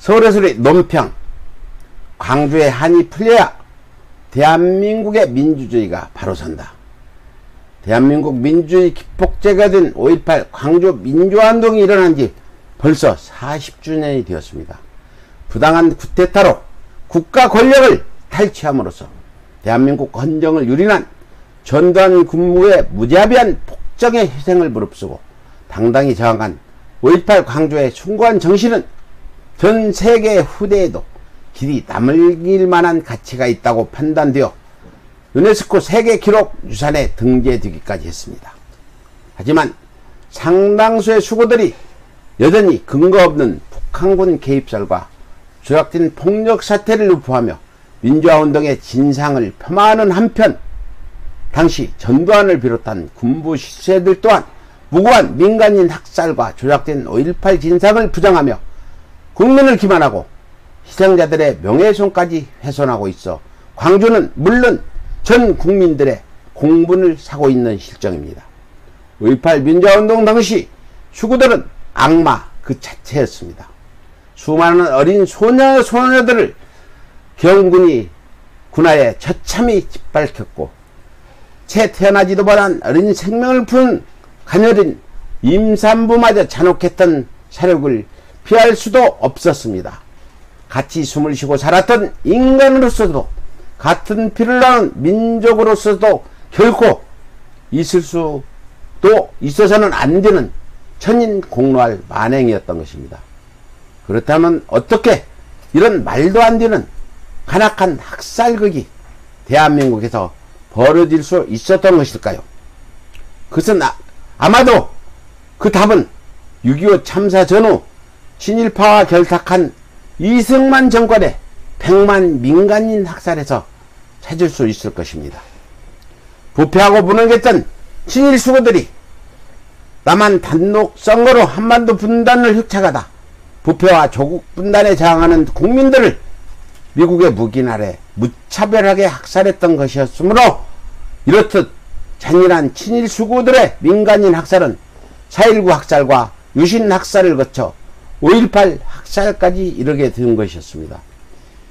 서울의 소리 논평 광주의 한이 풀려야 대한민국의 민주주의가 바로 선다. 대한민국 민주주의 기폭제가 된 5.18 광주 민주화운동이 일어난 지 벌써 40주년이 되었습니다. 부당한 쿠데타로 국가 권력을 탈취함으로써 대한민국 헌정을 유린한 전두환 군무의 무자비한 폭정의 희생을 무릅쓰고 당당히 저항한 5.18 광주의 숭고한 정신은 전 세계 후대에도 길이 남을 만한 가치가 있다고 판단되어 유네스코 세계 기록 유산에 등재되기까지 했습니다. 하지만 상당수의 수고들이 여전히 근거 없는 북한군 개입설과 조약된 폭력 사태를 유포하며 민주화운동의 진상을 폄하하는 한편 당시 전두환을 비롯한 군부 시세들 또한 무고한 민간인 학살과 조작된 5.18 진상을 부정하며 국민을 기만하고 희생자들의 명예훼손까지 훼손하고 있어 광주는 물론 전 국민들의 공분을 사고 있는 실정입니다. 5.18 민주화운동 당시 수구들은 악마 그 자체였습니다. 수많은 어린 소녀 소녀들을 경군이 군하에 처참히 짓밟혔고 채 태어나지도 못한 어린 생명을 푼 가녀린 임산부마저 잔혹했던 사력을 피할 수도 없었습니다. 같이 숨을 쉬고 살았던 인간으로서도 같은 피를 나는 민족으로서도 결코 있을 수도 있어서는 안 되는 천인 공로할 만행이었던 것입니다. 그렇다면 어떻게 이런 말도 안 되는 간악한 학살극이 대한민국에서 벌어질 수 있었던 것일까요? 그것은 아, 마도그 답은 6.25 참사 전후 친일파와 결탁한 이승만 정권의 백만 민간인 학살에서 찾을 수 있을 것입니다. 부패하고 무능했던 친일 수고들이 남한 단독 선거로 한반도 분단을 획착하다 부패와 조국 분단에 저항하는 국민들을 미국의 무기 아래 무차별하게 학살했던 것이었으므로 이렇듯 잔인한 친일 수구들의 민간인 학살은 4.19 학살과 유신 학살을 거쳐 5.18 학살까지 이르게 된 것이었습니다.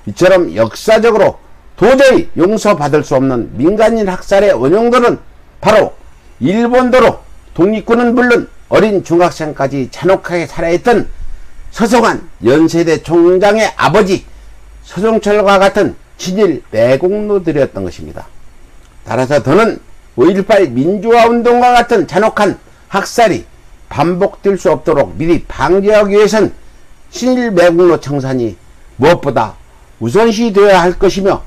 이처럼 역사적으로 도저히 용서받을 수 없는 민간인 학살의 원흉들은 바로 일본도로 독립군은 물론 어린 중학생까지 잔혹하게 살아있던 서성한 연세대 총장의 아버지 서종철과 같은 친일 매국노들이었던 것입니다. 따라서 더는 5.18 민주화운동과 같은 잔혹한 학살이 반복될 수 없도록 미리 방지하기 위해선 신일 매국노 청산이 무엇보다 우선시 되어야 할 것이며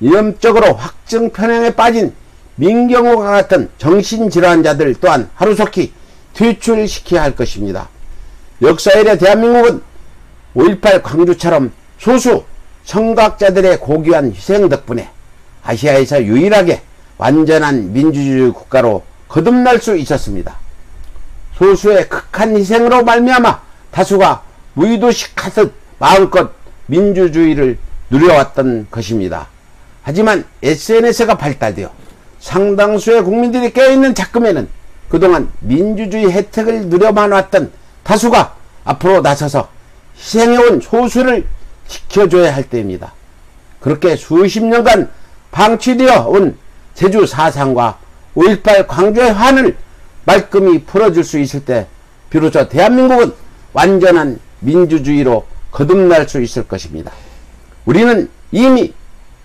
위험적으로 확증 편향에 빠진 민경호가 같은 정신질환자들 또한 하루속히 퇴출시켜야 할 것입니다. 역사일에 대한민국은 5.18 광주처럼 소수 성각자들의 고귀한 희생 덕분에 아시아에서 유일하게 완전한 민주주의 국가로 거듭날 수 있었습니다. 소수의 극한 희생으로 말미암아 다수가 무의도식하듯 마음껏 민주주의를 누려왔던 것입니다. 하지만 SNS가 발달되어 상당수의 국민들이 깨어있는 작금에는 그동안 민주주의 혜택을 누려만 왔던 다수가 앞으로 나서서 희생해온 소수를 지켜줘야 할 때입니다. 그렇게 수십 년간 방치되어 온 제주 사상과 5.18 광주의 환을 말끔히 풀어줄 수 있을 때 비로소 대한민국은 완전한 민주주의로 거듭날 수 있을 것입니다. 우리는 이미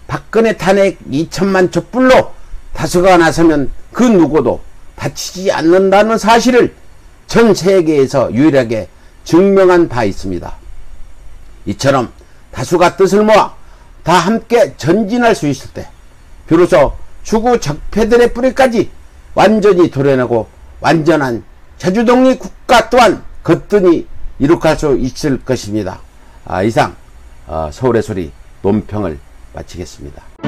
박근혜 탄핵 2천만 촛불로 다수가 나서면 그 누구도 다치지 않는다는 사실을 전 세계에서 유일하게 증명한 바 있습니다. 이처럼 다수가 뜻을 모아 다 함께 전진할 수 있을 때 비로소 주구 적폐들의 뿌리까지 완전히 도려내고 완전한 제주독립 국가 또한 거뜬히 이룩할 수 있을 것입니다. 아, 이상 어, 서울의 소리 논평을 마치겠습니다.